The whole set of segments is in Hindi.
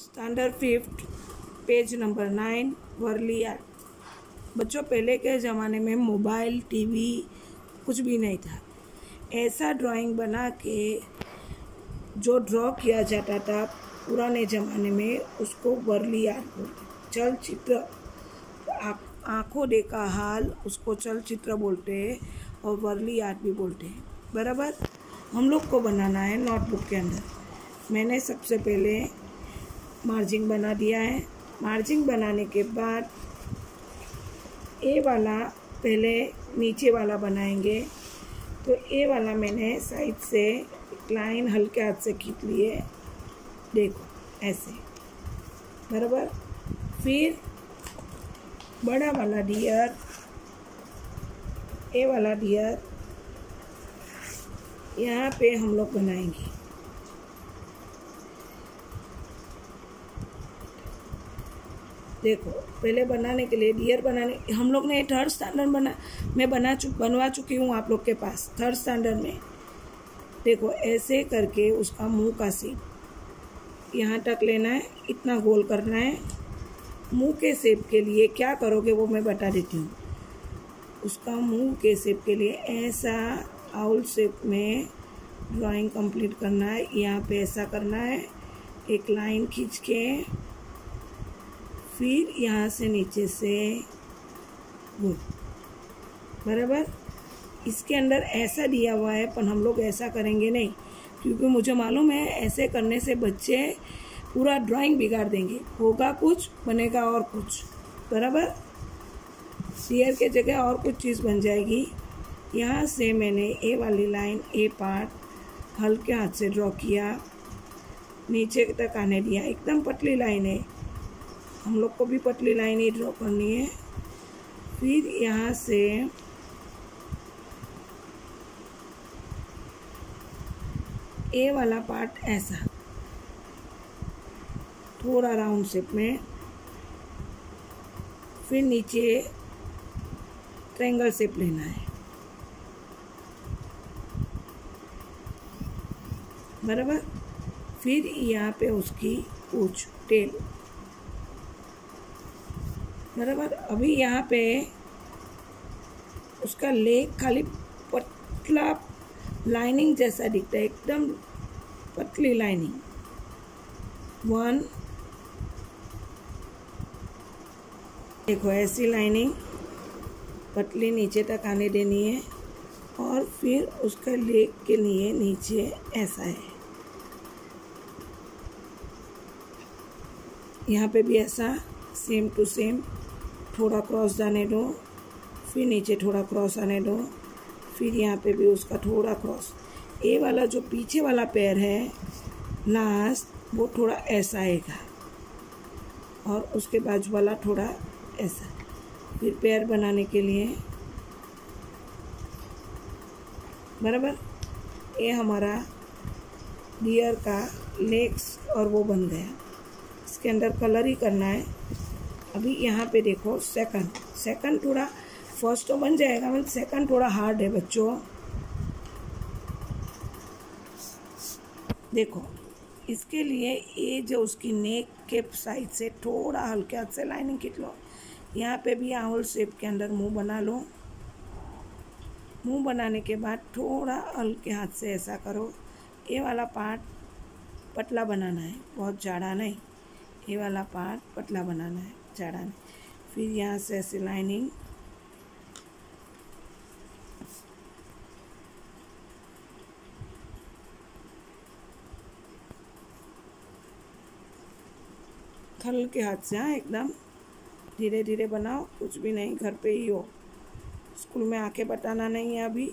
Standard fifth, page number nine, Warli art बच्चों, पहले के ज़माने में मोबाइल, टीवी कुछ भी नहीं था। ऐसा ड्राइंग बना के जो ड्रॉ किया जाता था पुराने ज़माने में, उसको वर्ली आर्ट बोलते चलचित्र आँखों देखा हाल, उसको चलचित्र बोलते हैं और वर्ली आर्ट भी बोलते हैं। बराबर? हम लोग को बनाना है नोटबुक के अंदर। मैंने सबसे पहले मार्जिंग बना दिया है। मार्जिंग बनाने के बाद ए वाला पहले नीचे वाला बनाएँगे। तो ए वाला मैंने साइड से लाइन हल्के हाथ से खींच लिए देखो, ऐसे। बराबर। फिर बड़ा वाला डियर ए वाला डियर यहाँ पे हम लोग बनाएँगे। देखो, पहले बनाने के लिए डियर बनाने, हम लोग ने थर्ड स्टैंडर्ड बना, मैं बना चुक बनवा चुकी हूँ आप लोग के पास थर्ड स्टैंडर्ड में। देखो, ऐसे करके उसका मुँह का सेप यहाँ तक लेना है, इतना गोल करना है। मुँह के सेप के लिए क्या करोगे वो मैं बता देती हूँ। उसका मुँह के सेप के लिए ऐसा आउल शेप में ड्राइंग कंप्लीट करना है, यहाँ पे ऐसा करना है, एक लाइन खींच के फिर यहाँ से नीचे से गुड बराबर? इसके अंदर ऐसा दिया हुआ है, पर हम लोग ऐसा करेंगे नहीं, क्योंकि मुझे मालूम है ऐसे करने से बच्चे पूरा ड्राइंग बिगाड़ देंगे। होगा कुछ, बनेगा और कुछ। बराबर? सीयर के जगह और कुछ चीज़ बन जाएगी। यहाँ से मैंने ए वाली लाइन ए पार्ट हल्के हाथ से ड्रॉ किया। नीचे तक आने दिया। एकदम पतली लाइन है। हम लोग को भी पतली लाइन ही ड्रॉ करनी है। फिर यहाँ से ए वाला पार्ट ऐसा। थोड़ा राउंड शेप में। फिर नीचे ट्रेंगल शेप लेना है। बराबर? फिर यहाँ पे उसकी पूछ, टेल। बराबर, अभी यहाँ पे उसका लेग खाली पतला लाइनिंग जैसा दिखता है, एकदम पतली लाइनिंग वन देखो, ऐसी लाइनिंग पतली नीचे तक आने देनी है और फिर उसका लेग के लिए नीचे ऐसा है। यहाँ पे भी ऐसा सेम टू सेम थोड़ा क्रॉस जाने दो, फिर नीचे थोड़ा क्रॉस आने दो, फिर यहाँ पे भी उसका थोड़ा क्रॉस। ए वाला जो पीछे वाला पैर है, लास्ट, वो थोड़ा ऐसा आएगा। और उसके बाजू वाला थोड़ा ऐसा। फिर पैर बनाने के लिए, बराबर? ये हमारा डियर का लेग्स और वो बन गया। इसके अंदर कलर ही करना है। अभी यहाँ पे देखो सेकंड सेकंड थोड़ा फ़र्स्ट तो बन जाएगा मतलब सेकंड थोड़ा हार्ड है बच्चों। देखो, इसके लिए ये जो उसकी नेक के साइड से थोड़ा हल्के हाथ से लाइनिंग खींच लो। यहाँ पे भी आउल शेप के अंदर मुँह बना लो। मुँह बनाने के बाद थोड़ा हल्के हाथ से ऐसा करो। ये वाला पार्ट पतला बनाना है, बहुत जाड़ा नहीं। ये वाला पार्ट पतला बनाना है। नहीं फिर यहाँ से ऐसे लाइनिंग थल के हाथ से हाँ एकदम धीरे धीरे बनाओ, कुछ भी नहीं, घर पे ही हो। स्कूल में आके बताना नहीं है अभी,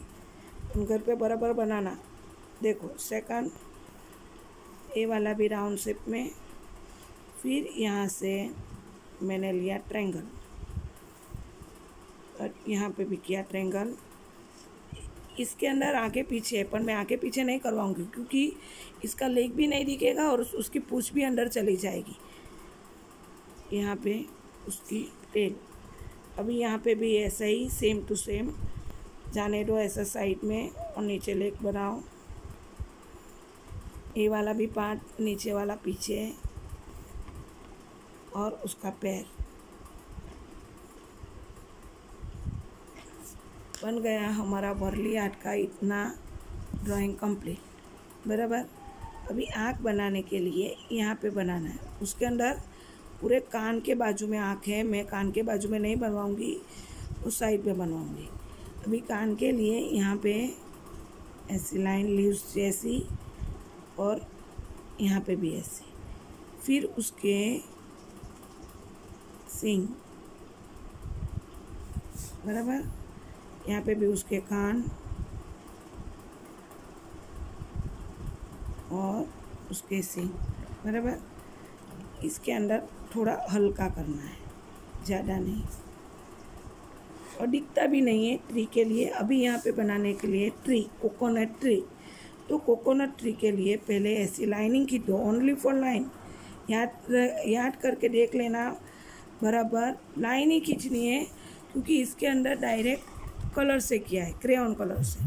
घर पे बराबर बनाना। देखो सेकंड ए वाला भी राउंड शेप में। फिर यहाँ से मैंने लिया ट्रेंगल और यहाँ पे भी किया ट्रेंगल इसके अंदर आगे पीछे है, पर मैं आगे पीछे नहीं करवाऊँगी, क्योंकि इसका लेग भी नहीं दिखेगा और उसकी पूछ भी अंदर चली जाएगी। यहाँ पे उसकी टेल अभी यहाँ पे भी ऐसा ही सेम टू सेम जाने दो ऐसा साइड में और नीचे लेग बनाओ। ये वाला भी पार्ट नीचे वाला पीछे है। और उसका पैर। बन गया हमारा वर्ली आर्ट का इतना ड्राइंग कंप्लीट बराबर? अभी आँख बनाने के लिए यहाँ पे बनाना है। उसके अंदर पूरे कान के बाजू में आँख है, मैं कान के बाजू में नहीं बनवाऊँगी, उस साइड पे बनवाऊँगी। अभी कान के लिए यहाँ पे ऐसी लाइन लीव्स जैसी और यहाँ पे भी ऐसी। फिर उसके सिंग बराबर? यहाँ पे भी उसके कान और उसके सिंग बराबर? इसके अंदर थोड़ा हल्का करना है, ज़्यादा नहीं। और दिखता भी नहीं है ट्री के लिए। अभी यहाँ पे बनाने के लिए ट्री, कोकोनट ट्री। तो कोकोनट ट्री के लिए पहले ऐसी लाइनिंग की दो ओनली फॉर लाइन याद याद करके देख लेना। बराबर लाइन ही खींचनी है, क्योंकि इसके अंदर डायरेक्ट कलर से किया है क्रेन कलर से।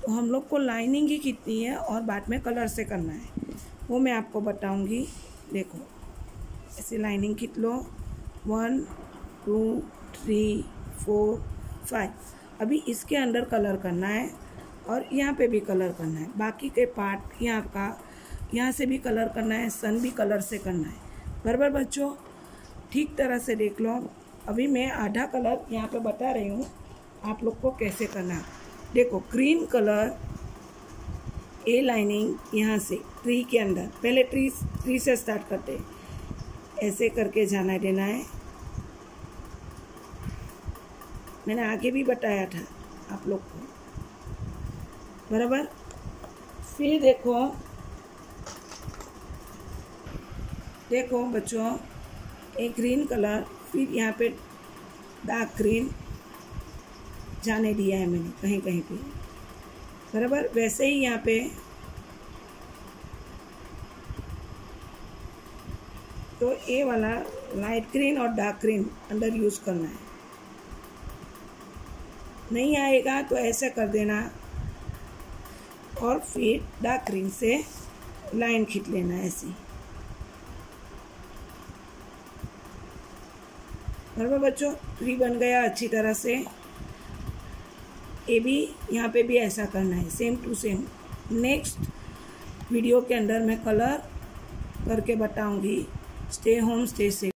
तो हम लोग को लाइनिंग ही खींचनी है और बाद में कलर से करना है। वो मैं आपको बताऊँगी। देखो, ऐसे लाइनिंग खींच लो। One two three four five अभी इसके अंदर कलर करना है और यहाँ पे भी कलर करना है। बाकी के पार्ट यहाँ का, यहाँ से भी कलर करना है सन भी कलर से करना है। बराबर बच्चों ठीक तरह से देख लो अभी मैं आधा कलर यहाँ पे बता रही हूँ आप लोग को कैसे करना देखो ग्रीन कलर ए लाइनिंग यहाँ से ट्री के अंदर। पहले ट्री ट्री से स्टार्ट करते ऐसे करके जाना देना है। मैंने आगे भी बताया था आप लोग को। बराबर? फिर देखो देखो बच्चों एक ग्रीन कलर फिर यहाँ पे डार्क ग्रीन जाने दिया है मैंने, कहीं कहीं पे। बराबर वैसे ही यहाँ पे तो ये वाला लाइट ग्रीन और डार्क ग्रीन अंदर यूज़ करना है। नहीं आएगा तो ऐसा कर देना और फिर डार्क ग्रीन से लाइन खींच लेना ऐसी बराबर बच्चों भी बन गया अच्छी तरह से। ये भी, यहाँ पे भी ऐसा करना है। Same to same next video के अंदर मैं कलर करके बताऊँगी। Stay home stay safe